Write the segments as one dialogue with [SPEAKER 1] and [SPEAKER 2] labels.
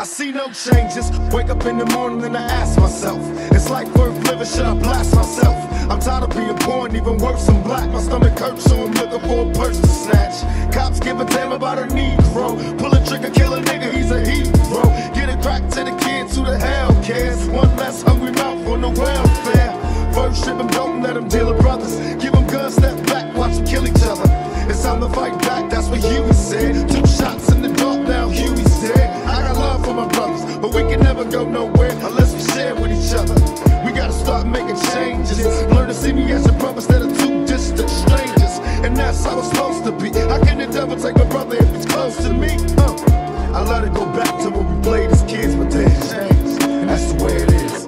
[SPEAKER 1] I see no changes. Wake up in the morning and I ask myself, it's like worth living, should I blast myself? I'm tired of being poor and even worse, I'm black. My stomach hurts, so I'm looking for a purse to snatch. Cops give a damn about a Negro. Pull a trigger, kill a nigga, he's a hero. Get it crack to the kids, who the hell cares? One less hungry mouth on the welfare. First ship them, don't let them deal with brothers. Give making changes. Learn to see me as a brother instead of two distant strangers. And that's how it's supposed to be. How can the devil take my brother if he's close to me? Uh, I let it go back to when we played as kids, but things changed. That's the way it is.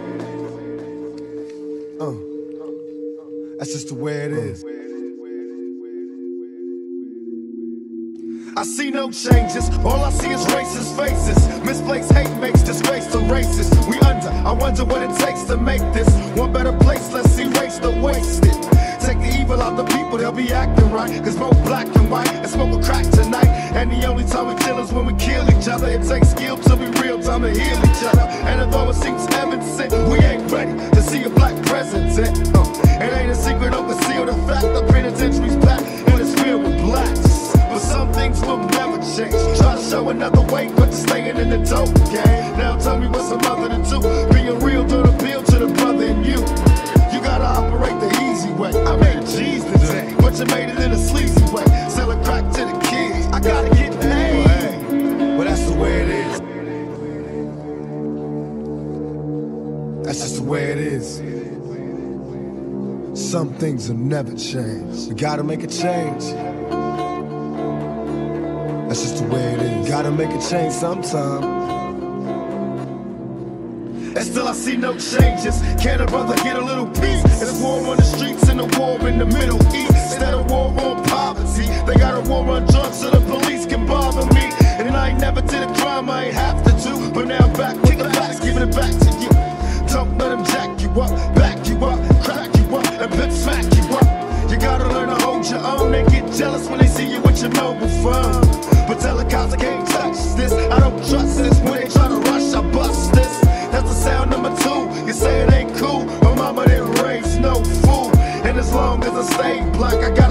[SPEAKER 1] Uh, that's just the way it is. I see no changes, all I see is racist faces. Misplaced hate makes disgrace to races. We under, I wonder what it takes to make this one better place. Let's erase the wasted. Take the evil out the people, they'll be acting right. Cause both black and white and smoke a crack tonight. And the only time we kill is when we kill each other. It takes skill to be real, time to heal each other. And although it seems evident, we ain't ready to see a black president. Uh, it ain't a secret, don't conceal the fact the penitentiary's packed and it's filled with blacks. But some things will never change. Try to show another way, but you're staying in the dope game. Now tell me what's a mother to do. Being real to the you. Gotta operate the easy way. I made cheese today, but you made it in a sleazy way. Selling crack to the kids. I gotta get paid. Well, that's the way it is. That's just the way it is. Some things will never change. We gotta make a change. That's just the way it is. Gotta make a change sometime. And still I see no changes. Can a brother get a little peace? It's war on the streets and a war in the Middle East. Instead of war on poverty, they got a war on drugs so the police can bother me. And I ain't never did a crime I ain't have to do. But now I'm back with the facts, giving it back to you. Don't let them jack you up, back you up, crack you up, and pimp smack you up. You gotta learn to hold your own. They get jealous when they see you with your mobile phone. You say it ain't cool. My mama didn't raise no fool. And as long as I stay black, I got